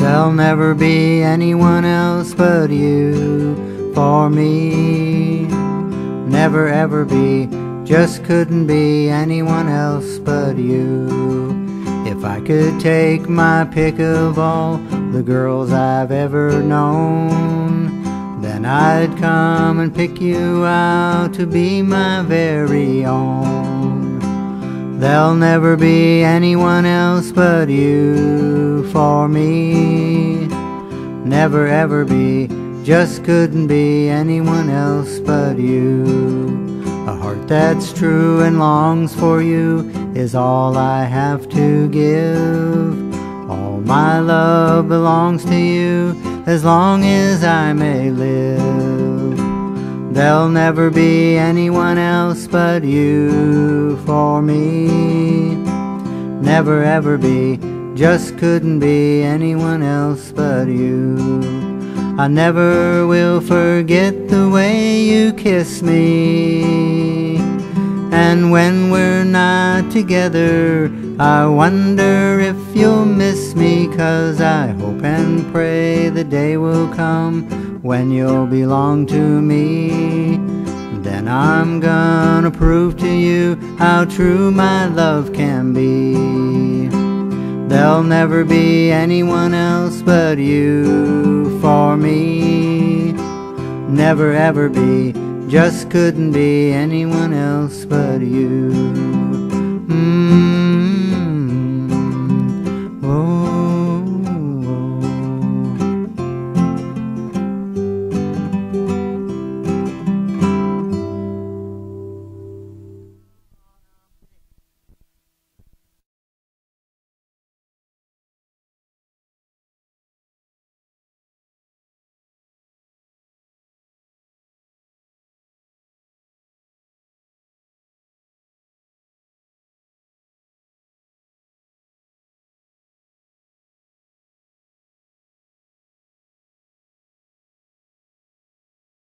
There'll never be anyone else but you for me. Never ever be, just couldn't be anyone else but you. If I could take my pick of all the girls I've ever known, then I'd come and pick you out to be my very own. There'll never be anyone else but you for me. Never ever be, just couldn't be anyone else but you. A heart that's true and longs for you is all I have to give. All my love belongs to you as long as I may live. There'll never be anyone else but you for me. Never ever be, just couldn't be anyone else but you. I never will forget the way you kiss me. And when we're not together, I wonder if you'll miss me. Cause I hope and pray the day will come when you'll belong to me. Then I'm gonna prove to you how true my love can be. There'll never be anyone else but you for me. Never ever be, just couldn't be anyone else but you.